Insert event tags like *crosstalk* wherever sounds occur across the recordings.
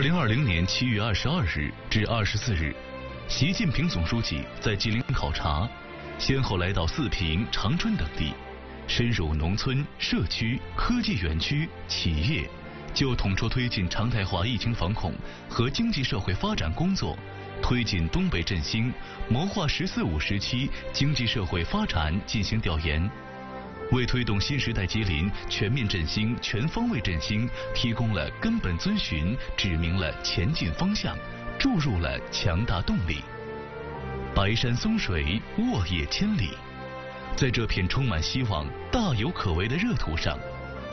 二零二零年七月二十二日至二十四日，习近平总书记在吉林考察，先后来到四平、长春等地，深入农村、社区、科技园区、企业，就统筹推进常态化疫情防控和经济社会发展工作，推进东北振兴、谋划“十四五”时期经济社会发展进行调研。为推动新时代吉林全面振兴、全方位振兴提供了根本遵循，指明了前进方向，注入了强大动力。白山松水，沃野千里，在这片充满希望、大有可为的热土上，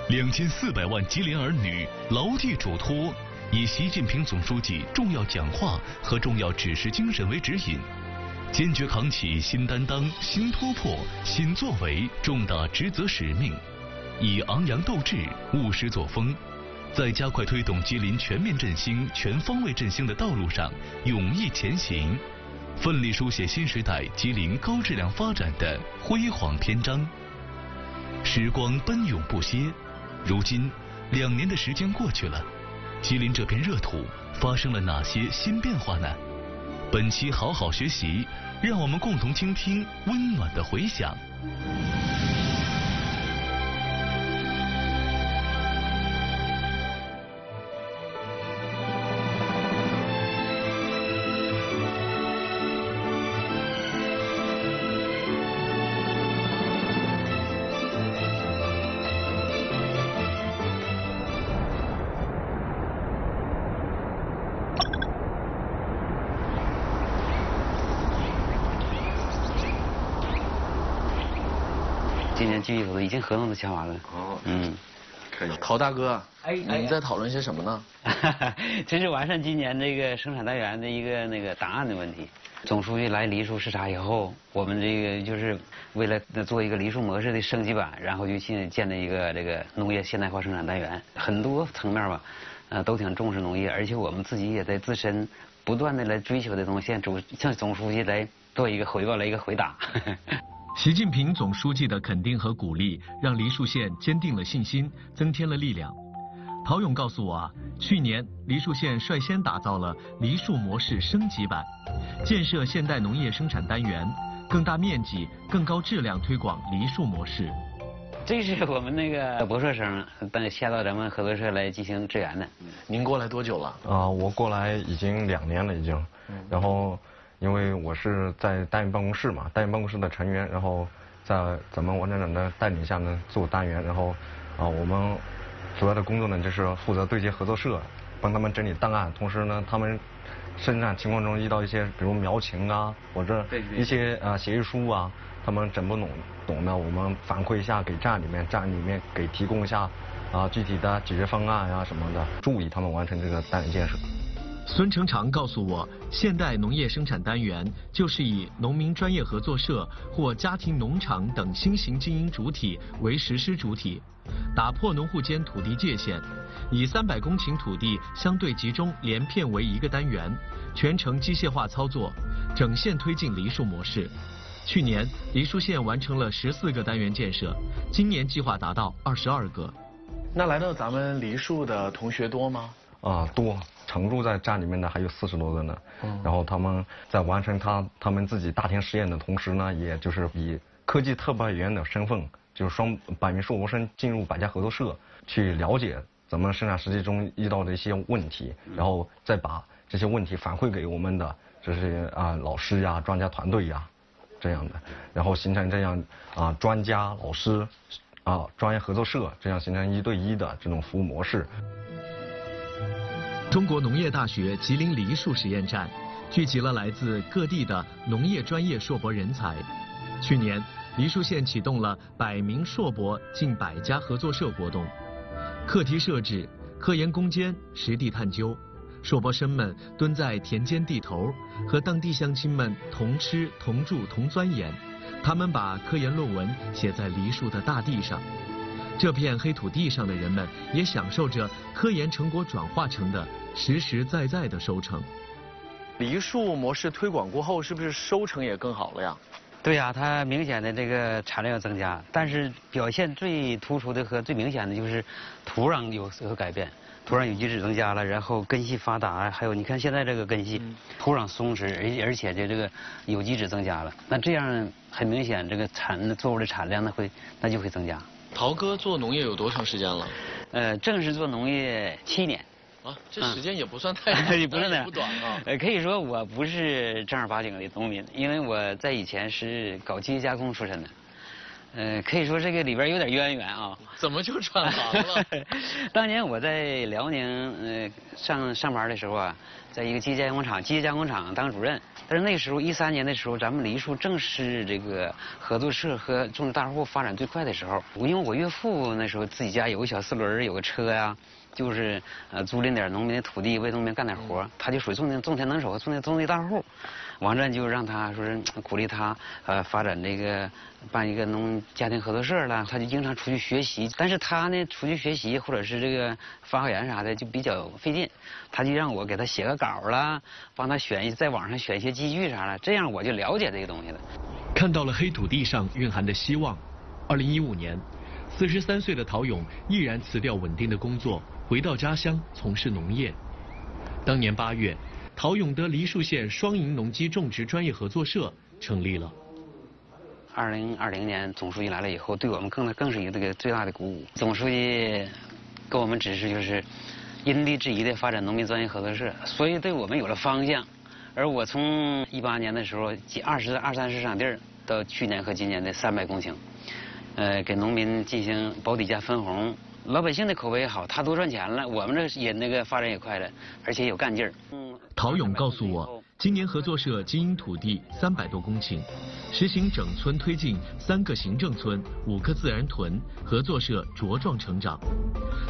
两千四百万吉林儿女牢记嘱托，以习近平总书记重要讲话和重要指示精神为指引。坚决扛起新担当、新突破、新作为重大职责使命，以昂扬斗志、务实作风，在加快推动吉林全面振兴、全方位振兴的道路上勇毅前行，奋力书写新时代吉林高质量发展的辉煌篇章。时光奔涌不歇，如今两年的时间过去了，吉林这片热土发生了哪些新变化呢？本期好好学习，让我们共同倾听温暖的回响。具体投资已经合同都签完了。哦，嗯，可以。陶大哥，哎你们在讨论些什么呢？*laughs* 这是完善今年这个生产单元的一个那个档案的问题。总书记来梨树视察以后，我们这个就是为了做一个梨树模式的升级版，然后就建建了一个这个农业现代化生产单元，很多层面吧，呃，都挺重视农业，而且我们自己也在自身不断的来追求的东西，向主向总书记来做一个回报，来一个回答。*laughs* 习近平总书记的肯定和鼓励，让梨树县坚定了信心，增添了力量。陶勇告诉我啊，去年梨树县率先打造了梨树模式升级版，建设现代农业生产单元，更大面积、更高质量推广梨树模式。这是我们那个博硕生等下到咱们合作社来进行支援的。您过来多久了？啊，我过来已经两年了，已经。然后，因为我是在单元办公室嘛，单元办公室的成员，然后在咱们王站长的带领下呢做单元，然后啊，我们主要的工作呢就是负责对接合作社，帮他们整理档案，同时呢，他们生产情况中遇到一些比如苗情啊，或者一些啊协议书啊，他们整不懂懂的，我们反馈一下给站里面，站里面给提供一下啊具体的解决方案呀、什么的，助力他们完成这个单元建设。孙成长告诉我，现代农业生产单元就是以农民专业合作社或家庭农场等新型经营主体为实施主体，打破农户间土地界限，以三百公顷土地相对集中连片为一个单元，全程机械化操作，整线推进梨树模式。去年梨树县完成了十四个单元建设，今年计划达到二十二个。那来到咱们梨树的同学多吗？啊，多常住在站里面的还有四十多个呢。嗯然后他们在完成他他们自己大田实验的同时呢，也就是以科技特派员的身份，就是双百名硕博生进入百家合作社，去了解咱们生产实际中遇到的一些问题，然后再把这些问题反馈给我们的这些啊老师呀、专家团队呀这样的，然后形成这样啊专家、老师啊专业合作社这样形成一对一的这种服务模式。中国农业大学吉林梨树实验站聚集了来自各地的农业专业硕博人才。去年，梨树县启动了百名硕博近百家合作社活动，课题设置：科研攻坚、实地探究。硕博生们蹲在田间地头，和当地乡亲们同吃、同住、同钻研。他们把科研论文写在梨树的大地上。这片黑土地上的人们也享受着科研成果转化成的实实在在的收成。梨树模式推广过后，是不是收成也更好了呀？对呀、它明显的这个产量要增加，但是表现最突出的和最明显的就是土壤有有改变。土壤有机质增加了，然后根系发达，还有你看现在这个根系，土壤松弛，而而且这这个有机质增加了，那这样很明显，这个产作物的产量呢会那就会增加。陶哥做农业有多长时间了？呃，正式做农业七年。啊，这时间也不算太 *laughs* 长，也不算太不短啊。呃，可以说我不是正儿八经的农民，因为我在以前是搞机械加工出身的。呃，可以说这个里边有点渊源啊。怎么就转行了？*laughs* 当年我在辽宁呃上上班的时候啊，在一个机械加工厂，机械加工厂当主任。但是那时候一三年的时候，咱们梨树正是这个合作社和种植大户发展最快的时候。我因为我岳父那时候自己家有个小四轮，有个车呀。就是呃租赁点农民的土地为农民干点活，他就属于种田种田能手和种田种地大户。王震就让他说是鼓励他呃发展这个办一个农家庭合作社了，他就经常出去学习。但是他呢出去学习或者是这个发言啥的就比较费劲，他就让我给他写个稿啦，帮他选一在网上选一些机具啥的，这样我就了解这个东西了。看到了黑土地上蕴含的希望。二零一五年，四十三岁的陶勇毅然辞掉稳定的工作。回到家乡从事农业。当年八月，陶永德梨树县双赢农机种植专业合作社成立了。二零二零年总书记来了以后，对我们更更是一个这个最大的鼓舞。总书记给我们指示就是因地制宜的发展农民专业合作社，所以对我们有了方向。而我从一八年的时候，几二十二三十场地儿，到去年和今年的三百公顷，呃，给农民进行保底价分红。老百姓的口碑也好，他多赚钱了，我们这也那个发展也快了，而且有干劲儿。嗯。陶勇告诉我，今年合作社经营土地三百多公顷，实行整村推进三个行政村、五个自然屯，合作社茁壮成长。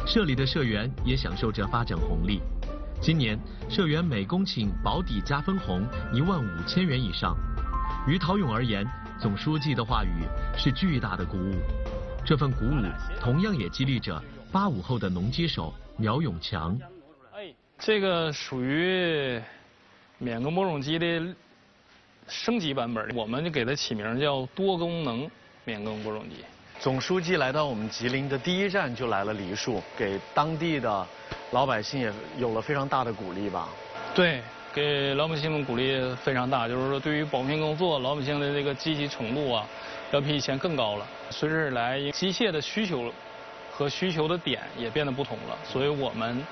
社里的社员也享受着发展红利。今年社员每公顷保底加分红一万五千元以上。于陶勇而言，总书记的话语是巨大的鼓舞。这份鼓舞同样也激励着八五后的农机手苗永强。哎，这个属于免耕播种机的升级版本，我们就给它起名叫多功能免耕播种机。总书记来到我们吉林的第一站就来了梨树，给当地的老百姓也有了非常大的鼓励吧？对，给老百姓们鼓励非常大，就是说对于保命工作，老百姓的这个积极程度啊。要比以前更高了。随之而来，机械的需求和需求的点也变得不同了。所以我们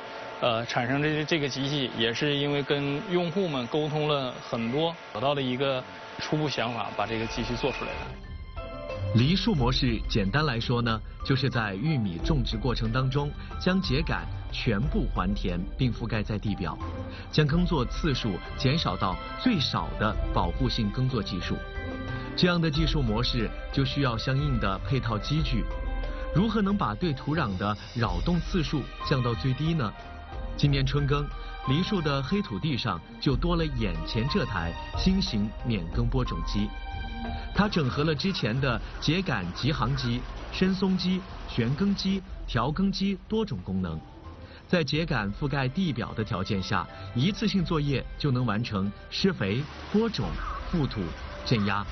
呃产生这这个机器，也是因为跟用户们沟通了很多，得到的一个初步想法，把这个机器做出来的。梨树模式简单来说呢，就是在玉米种植过程当中，将秸秆全部还田并覆盖在地表，将耕作次数减少到最少的保护性耕作技术。这样的技术模式就需要相应的配套机具。如何能把对土壤的扰动次数降到最低呢？今年春耕，梨树的黑土地上就多了眼前这台新型免耕播种机。它整合了之前的秸秆集行机、深松机、旋耕机、调耕机多种功能，在秸秆覆盖地表的条件下，一次性作业就能完成施肥、播种、覆土、镇压。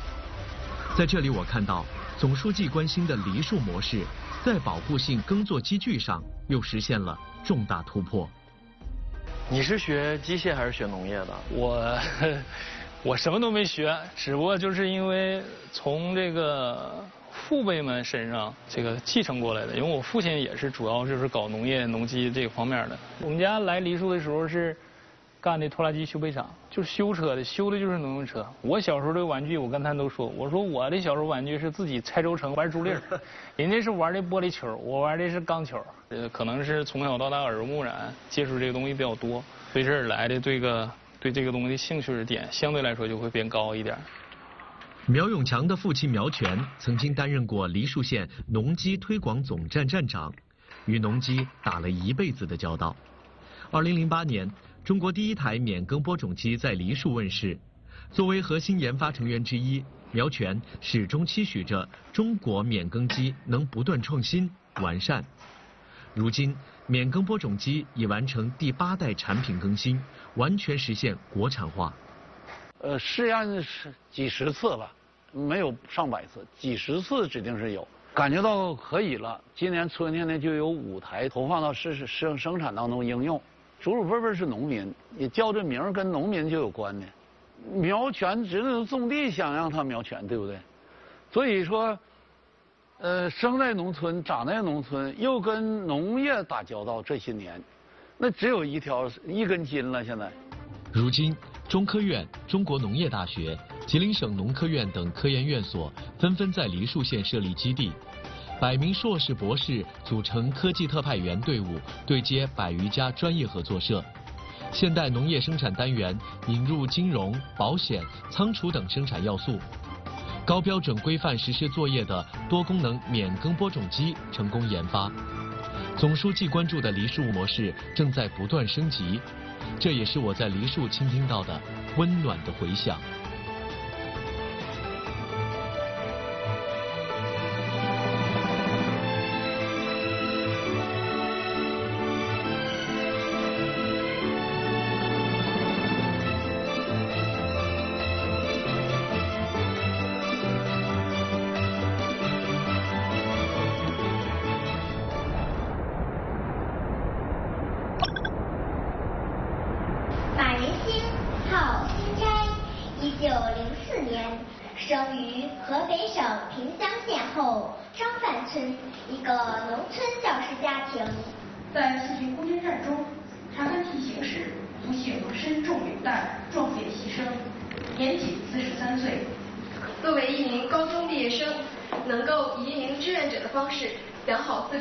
在这里，我看到总书记关心的梨树模式，在保护性耕作机具上又实现了重大突破。你是学机械还是学农业的？我我什么都没学，只不过就是因为从这个父辈们身上这个继承过来的，因为我父亲也是主要就是搞农业农机这个方面的。我们家来梨树的时候是。干的拖拉机修配厂，就是修车的，修的就是农用车。我小时候的玩具，我跟他都说，我说我的小时候玩具是自己拆轴承玩珠粒儿人家是玩的玻璃球，我玩的是钢球。呃，可能是从小到大耳濡目染，接触这个东西比较多，随之而来的这个对这个东西兴趣的点，相对来说就会变高一点。苗永强的父亲苗全曾经担任过梨树县农机推广总站站长，与农机打了一辈子的交道。二零零八年。中国第一台免耕播种机在梨树问世，作为核心研发成员之一，苗全始终期许着中国免耕机能不断创新完善。如今，免耕播种机已完成第八代产品更新，完全实现国产化。呃，试验是几十次了，没有上百次，几十次指定是有。感觉到可以了。今年春天呢，就有五台投放到市生生产当中应用。祖祖辈辈是农民，也叫这名跟农民就有关的。苗全只能种地，想让他苗全，对不对？所以说，呃，生在农村，长在农村，又跟农业打交道这些年，那只有一条一根筋了。现在，如今，中科院、中国农业大学、吉林省农科院等科研院所纷纷在梨树县设立基地。百名硕士、博士组成科技特派员队伍，对接百余家专业合作社。现代农业生产单元引入金融、保险、仓储等生产要素，高标准规范实施作业的多功能免耕播种机成功研发。总书记关注的梨树模式正在不断升级，这也是我在梨树倾听到的温暖的回响。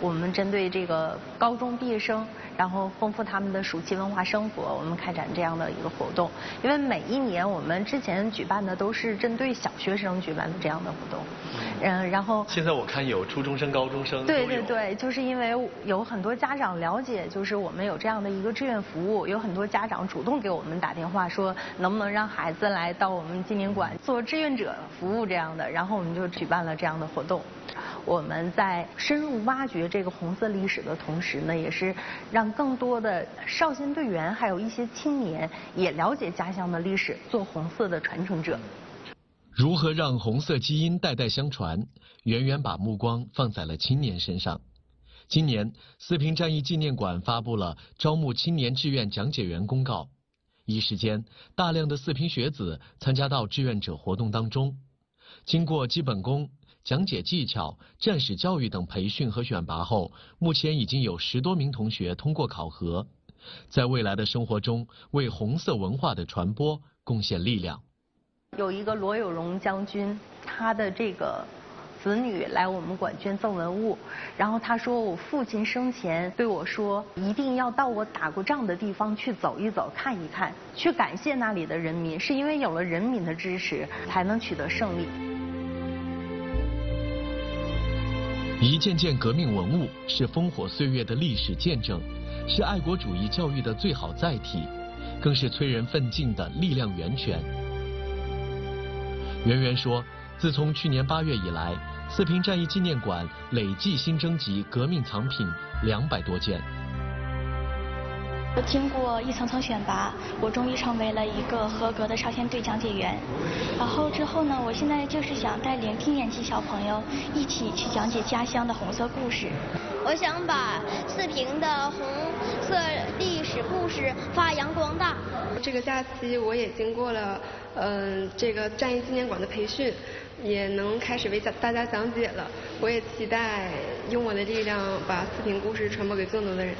我们针对这个高中毕业生，然后丰富他们的暑期文化生活，我们开展这样的一个活动。因为每一年我们之前举办的都是针对小学生举办的这样的活动，嗯，然后现在我看有初中生、高中生对对对，就是因为有很多家长了解，就是我们有这样的一个志愿服务，有很多家长主动给我们打电话说，能不能让孩子来到我们纪念馆做志愿者服务这样的，然后我们就举办了这样的活动。我们在深入挖掘这个红色历史的同时呢，也是让更多的少先队员还有一些青年也了解家乡的历史，做红色的传承者。如何让红色基因代代相传？远远把目光放在了青年身上。今年四平战役纪念馆发布了招募青年志愿讲解员公告，一时间大量的四平学子参加到志愿者活动当中，经过基本功。讲解技巧、战史教育等培训和选拔后，目前已经有十多名同学通过考核，在未来的生活中为红色文化的传播贡献力量。有一个罗有荣将军，他的这个子女来我们馆捐赠文物，然后他说我父亲生前对我说，一定要到我打过仗的地方去走一走、看一看，去感谢那里的人民，是因为有了人民的支持，才能取得胜利。一件件革命文物是烽火岁月的历史见证，是爱国主义教育的最好载体，更是催人奋进的力量源泉。圆圆说，自从去年八月以来，四平战役纪念馆累计新征集革命藏品两百多件。经过一层层选拔，我终于成为了一个合格的少先队讲解员。然后之后呢，我现在就是想带领低年级小朋友一起去讲解家乡的红色故事。我想把四平的红色历史故事发扬光大。这个假期我也经过了嗯这个战役纪念馆的培训，也能开始为大大家讲解了。我也期待用我的力量把四平故事传播给更多的人。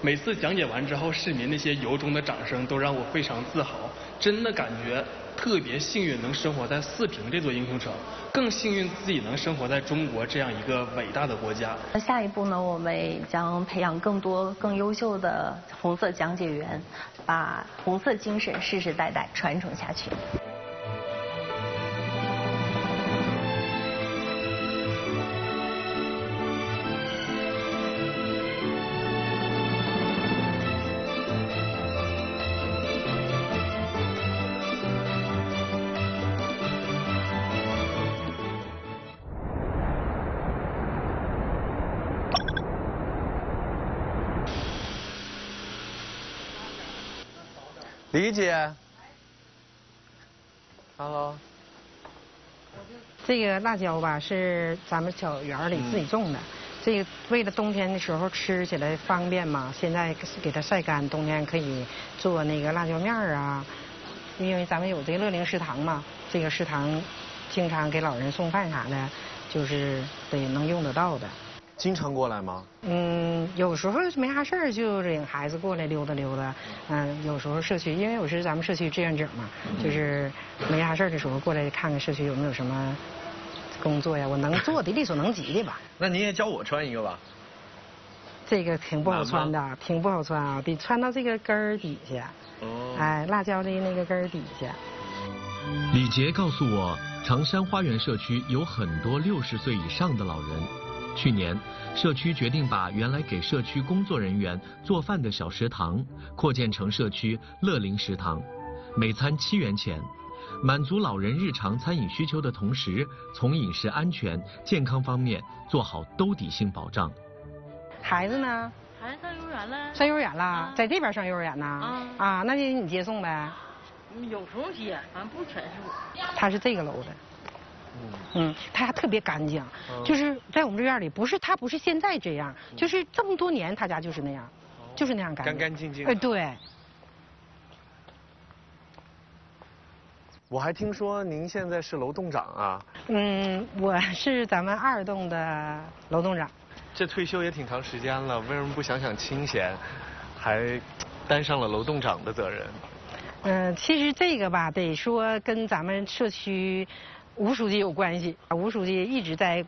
每次讲解完之后，市民那些由衷的掌声都让我非常自豪，真的感觉特别幸运能生活在四平这座英雄城，更幸运自己能生活在中国这样一个伟大的国家。那下一步呢？我们将培养更多更优秀的红色讲解员，把红色精神世世代代传承下去。李姐，Hello。这个辣椒吧是咱们小园里自己种的，这个为了冬天的时候吃起来方便嘛，现在给它晒干，冬天可以做那个辣椒面儿啊。因为咱们有这个乐龄食堂嘛，这个食堂经常给老人送饭啥的，就是得能用得到的。经常过来吗？嗯，有时候没啥事儿就领孩子过来溜达溜达。嗯，有时候社区，因为我是咱们社区志愿者嘛，就是没啥事儿的时候过来看看社区有没有什么工作呀，我能做的力所能及的吧。*laughs* 那您也教我穿一个吧。这个挺不好穿的，挺不好穿啊，得穿到这个根儿底下。哦。哎，辣椒的那个根儿底下。李杰告诉我，长山花园社区有很多六十岁以上的老人。去年，社区决定把原来给社区工作人员做饭的小食堂扩建成社区乐龄食堂，每餐七元钱，满足老人日常餐饮需求的同时，从饮食安全、健康方面做好兜底性保障。孩子呢？孩子上幼儿园了。上幼儿园了，在这边上幼儿园呢。啊。啊，那就你接送呗。有时候接，反正不全是我。他是这个楼的。嗯，他家特别干净，就是在我们这院里，不是他不是现在这样，就是这么多年他家就是那样，就是那样干净，干干净净。哎，对。我还听说您现在是楼栋长啊？嗯，我是咱们二栋的楼栋长。这退休也挺长时间了，为什么不想想清闲，还担上了楼栋长的责任？嗯，其实这个吧，得说跟咱们社区。吴书记有关系，吴书记一直在。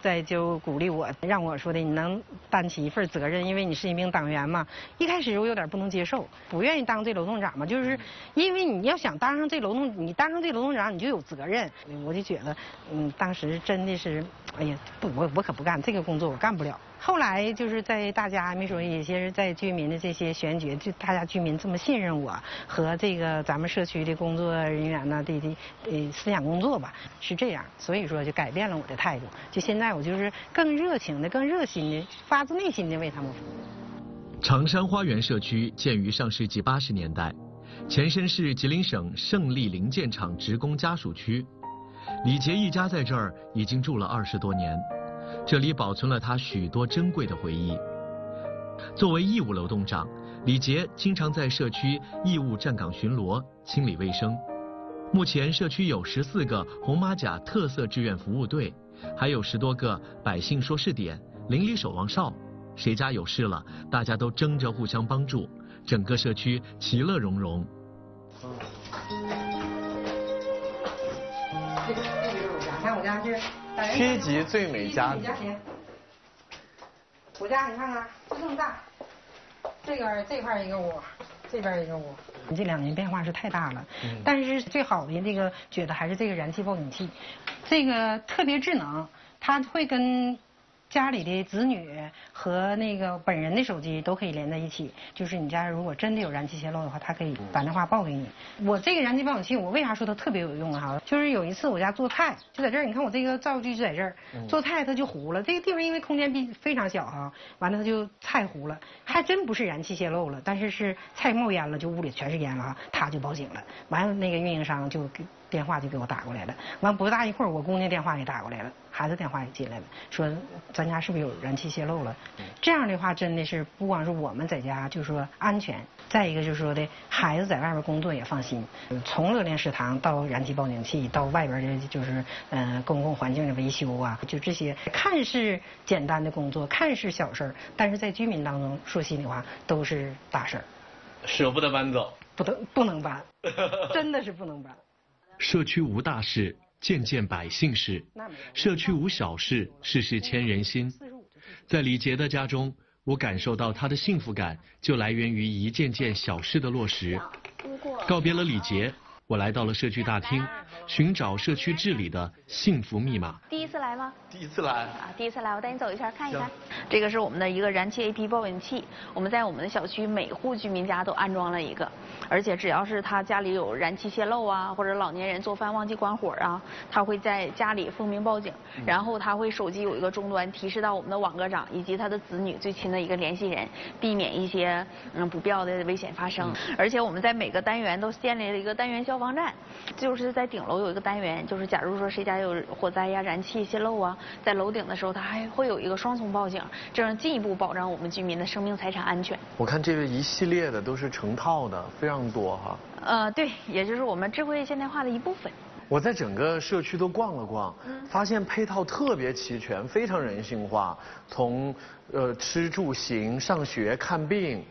在就鼓励我，让我说的你能担起一份责任，因为你是一名党员嘛。一开始我有点不能接受，不愿意当这楼栋长嘛，就是因为你要想当上这楼栋，你当上这楼栋长，你就有责任。我就觉得，嗯，当时真的是，哎呀，不，我我可不干这个工作，我干不了。后来就是在大家没说有些人在居民的这些选举，就大家居民这么信任我和这个咱们社区的工作人员呢的的呃思想工作吧，是这样，所以说就改变了我的态度。就现在我就是更热情的、更热心的、发自内心的为他们服务。长山花园社区建于上世纪八十年代，前身是吉林省胜利零件厂职工家属区。李杰一家在这儿已经住了二十多年。这里保存了他许多珍贵的回忆。作为义务楼栋长，李杰经常在社区义务站岗巡逻、清理卫生。目前社区有十四个红马甲特色志愿服务队，还有十多个百姓说事点、邻里守望哨。谁家有事了，大家都争着互相帮助，整个社区其乐融融。我家，是。区级最美家庭。我家你看看，就这么大，这个这块一个屋，这边一个屋。这两年变化是太大了，但是最好的这个觉得还是这个燃气报警器，这个特别智能，它会跟。家里的子女和那个本人的手机都可以连在一起，就是你家如果真的有燃气泄漏的话，他可以打电话报给你。我这个燃气报警器，我为啥说它特别有用啊？就是有一次我家做菜，就在这儿，你看我这个灶具就在这儿，做菜它就糊了。这个地方因为空间比非常小哈，完了它就菜糊了，还真不是燃气泄漏了，但是是菜冒烟了，就屋里全是烟了哈，他就报警了。完了那个运营商就给。电话就给我打过来了，完不大一会儿，我姑娘电话也打过来了，孩子电话也进来了，说咱家是不是有燃气泄漏了？这样的话真的是不光是我们在家，就是说安全，再一个就是说的孩子在外边工作也放心。从乐龄食堂到燃气报警器，到外边的就是嗯公共环境的维修啊，就这些看似简单的工作，看似小事儿，但是在居民当中说心里话都是大事儿。舍不得搬走？不得不能搬，真的是不能搬。社区无大事，件件百姓事；社区无小事，事事牵人心。在李杰的家中，我感受到他的幸福感，就来源于一件件小事的落实。告别了李杰，我来到了社区大厅，寻找社区治理的幸福密码。第一次来吗？第一次来。啊，第一次来，我带你走一圈看一看。这个是我们的一个燃气 A P 报警器，我们在我们的小区每户居民家都安装了一个，而且只要是他家里有燃气泄漏啊，或者老年人做饭忘记关火啊，他会在家里奉命报警，然后他会手机有一个终端提示到我们的网格长以及他的子女最亲的一个联系人，避免一些嗯不必要的危险发生。而且我们在每个单元都建立了一个单元消防站，就是在顶楼有一个单元，就是假如说谁家有火灾呀、燃气泄漏啊，在楼顶的时候，它还会有一个双重报警，这样进一步保障我们居民的生命财产安全。我看这个一系列的都是成套的，非常多哈。呃，对，也就是我们智慧现代化的一部分。我在整个社区都逛了逛，发现配套特别齐全，非常人性化，从呃吃住行、上学、看病。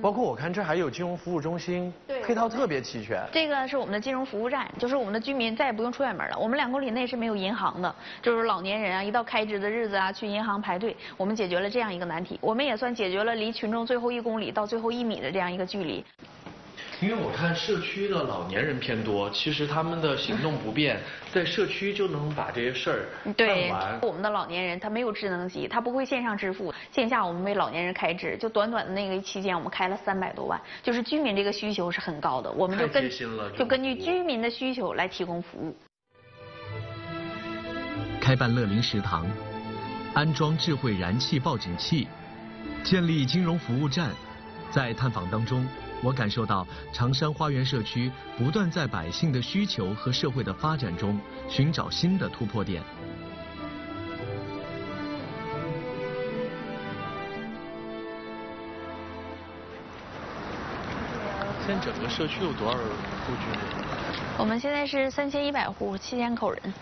包括我看这还有金融服务中心，配套特别齐全。这个是我们的金融服务站，就是我们的居民再也不用出远门了。我们两公里内是没有银行的，就是老年人啊，一到开支的日子啊，去银行排队，我们解决了这样一个难题。我们也算解决了离群众最后一公里到最后一米的这样一个距离。因为我看社区的老年人偏多，其实他们的行动不便，在社区就能把这些事儿办完。我们的老年人他没有智能机，他不会线上支付，线下我们为老年人开支，就短短的那个期间，我们开了三百多万。就是居民这个需求是很高的，我们就根就根据居民的需求来提供服务。开办乐龄食堂，安装智慧燃气报警器，建立金融服务站，在探访当中。我感受到长山花园社区不断在百姓的需求和社会的发展中寻找新的突破点。现在整个社区有多少户居民？我们现在是三千一百户，七千口人。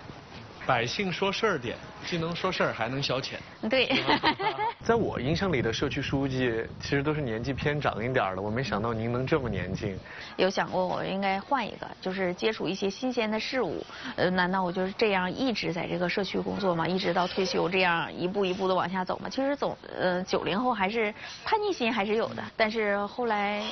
百姓说事儿点，既能说事儿，还能消遣。*laughs* 对。*laughs* 在我印象里的社区书记，其实都是年纪偏长一点的。我没想到您能这么年轻。*laughs* 有想过我应该换一个，就是接触一些新鲜的事物。呃，难道我就是这样一直在这个社区工作吗？一直到退休这样一步一步的往下走吗？其实总呃九零后还是叛逆心还是有的，但是后来。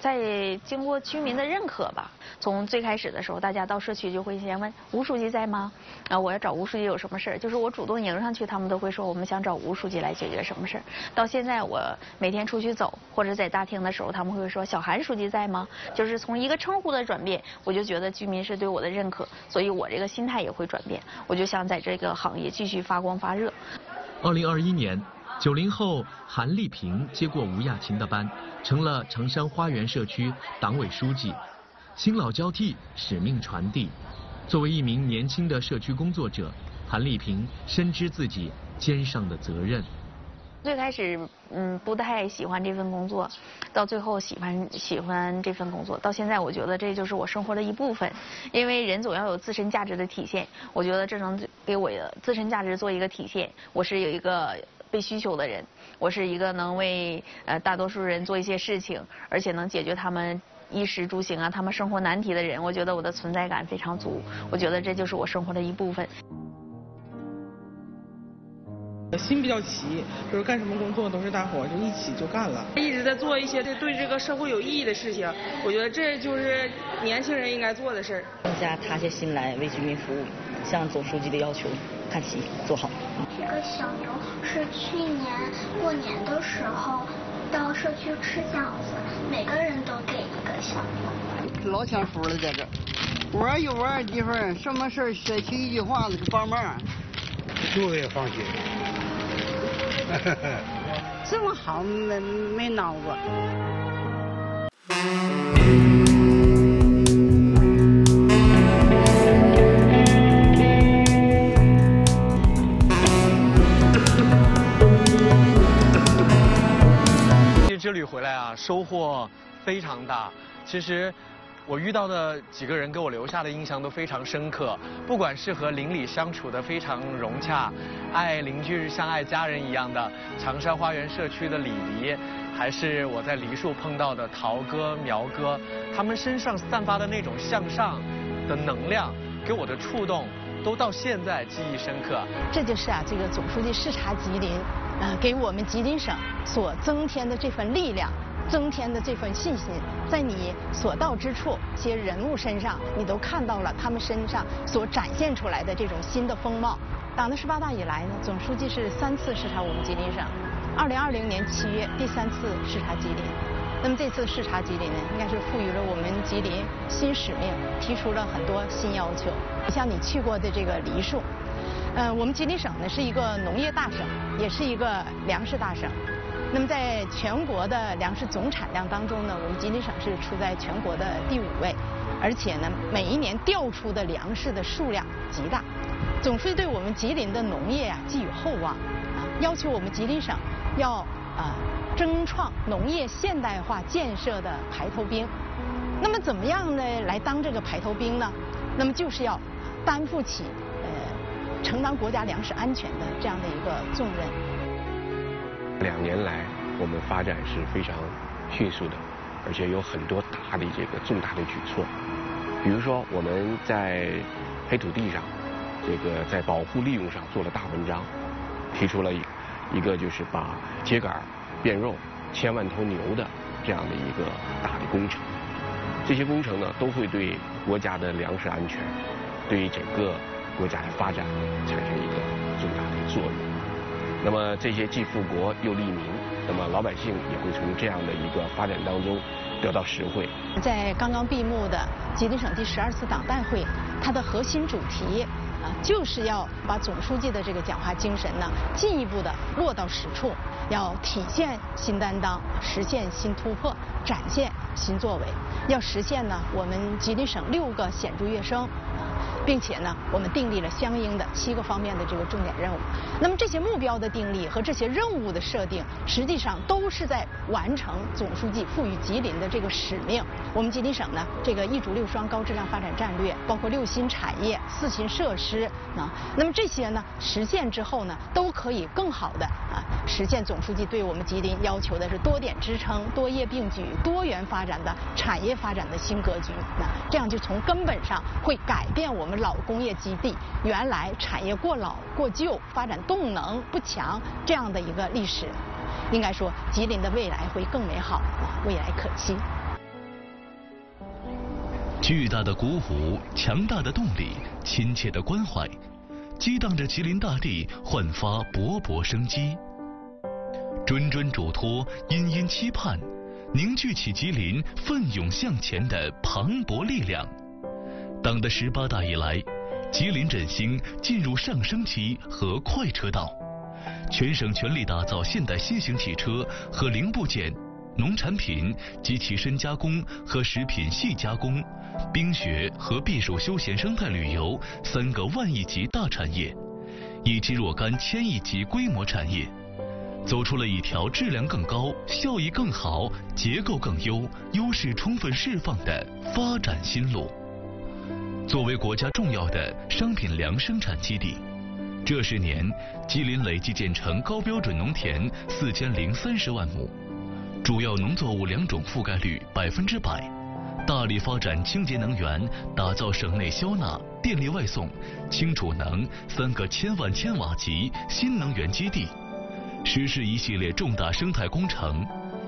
在经过居民的认可吧，从最开始的时候，大家到社区就会先问吴书记在吗？啊，我要找吴书记有什么事儿？就是我主动迎上去，他们都会说我们想找吴书记来解决什么事儿。到现在我每天出去走或者在大厅的时候，他们会说小韩书记在吗？就是从一个称呼的转变，我就觉得居民是对我的认可，所以我这个心态也会转变。我就想在这个行业继续发光发热。二零二一年。九零后韩丽萍接过吴亚琴的班，成了城山花园社区党委书记。新老交替，使命传递。作为一名年轻的社区工作者，韩丽萍深知自己肩上的责任。最开始，嗯，不太喜欢这份工作，到最后喜欢喜欢这份工作，到现在我觉得这就是我生活的一部分。因为人总要有自身价值的体现，我觉得这能给我自身价值做一个体现。我是有一个。被需求的人，我是一个能为呃大多数人做一些事情，而且能解决他们衣食住行啊，他们生活难题的人。我觉得我的存在感非常足，我觉得这就是我生活的一部分。心比较齐，就是干什么工作都是大伙就一起就干了，一直在做一些对对这个社会有意义的事情。我觉得这就是年轻人应该做的事儿。更加塌下心来为居民服务，向总书记的要求看齐，做好。这个小牛是去年过年的时候到社区吃饺子，每个人都给一个小牛。老享福了，在这玩有玩的地方，什么事儿社区一句话子帮忙，住的也放心。*laughs* 这么好，没没闹过。收获非常大。其实。我遇到的几个人给我留下的印象都非常深刻，不管是和邻里相处的非常融洽，爱邻居像爱家人一样的长山花园社区的李黎，还是我在梨树碰到的陶哥、苗哥，他们身上散发的那种向上的能量，给我的触动，都到现在记忆深刻。这就是啊，这个总书记视察吉林，呃，给我们吉林省所增添的这份力量。增添的这份信心，在你所到之处，些人物身上，你都看到了他们身上所展现出来的这种新的风貌。党的十八大以来呢，总书记是三次视察我们吉林省。二零二零年七月第三次视察吉林，那么这次视察吉林呢，应该是赋予了我们吉林新使命，提出了很多新要求。像你去过的这个梨树，呃，我们吉林省呢是一个农业大省，也是一个粮食大省。那么在全国的粮食总产量当中呢，我们吉林省是处在全国的第五位，而且呢，每一年调出的粮食的数量极大。总是对我们吉林的农业啊寄予厚望，啊，要求我们吉林省要啊争创农业现代化建设的排头兵。那么怎么样呢来当这个排头兵呢？那么就是要担负起承担国家粮食安全的这样的一个重任。两年来，我们发展是非常迅速的，而且有很多大的这个重大的举措，比如说我们在黑土地上。这个在保护利用上做了大文章，提出了一一个就是把秸秆变肉、千万头牛的这样的一个大的工程。这些工程呢，都会对国家的粮食安全，对于整个国家的发展产生一个重大的作用。那么这些既富国又利民，那么老百姓也会从这样的一个发展当中得到实惠。在刚刚闭幕的吉林省第十二次党代会，它的核心主题啊。就是要把总书记的这个讲话精神呢，进一步的落到实处，要体现新担当，实现新突破，展现新作为，要实现呢我们吉林省六个显著跃升。并且呢，我们订立了相应的七个方面的这个重点任务。那么这些目标的定立和这些任务的设定，实际上都是在完成总书记赋予吉林的这个使命。我们吉林省呢，这个一主六双高质量发展战略，包括六新产业、四新设施啊，那么这些呢实现之后呢，都可以更好的啊实现总书记对我们吉林要求的是多点支撑、多业并举、多元发展的产业发展的新格局。那这样就从根本上会改变我们。老工业基地原来产业过老过旧，发展动能不强，这样的一个历史，应该说吉林的未来会更美好，未来可期。巨大的鼓舞，强大的动力，亲切的关怀，激荡着吉林大地，焕发勃勃生机。谆谆嘱托，殷殷期盼，凝聚起吉林奋勇向前的磅礴力量。党的十八大以来，吉林振兴进入上升期和快车道，全省全力打造现代新型汽车和零部件、农产品及其深加工和食品细加工、冰雪和避暑休闲生态旅游三个万亿级大产业，以及若干千亿级规模产业，走出了一条质量更高、效益更好、结构更优、优势充分释放的发展新路。作为国家重要的商品粮生产基地，这十年吉林累计建成高标准农田四千零三十万亩，主要农作物两种覆盖率百分之百，大力发展清洁能源，打造省内消纳、电力外送、轻储能三个千万千瓦级新能源基地，实施一系列重大生态工程，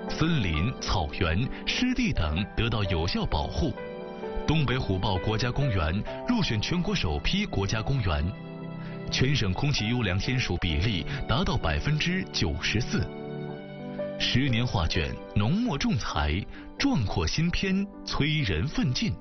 森林、草原、湿地等得到有效保护。东北虎豹国家公园入选全国首批国家公园，全省空气优良天数比例达到百分之九十四。十年画卷，浓墨重彩，壮阔新篇，催人奋进。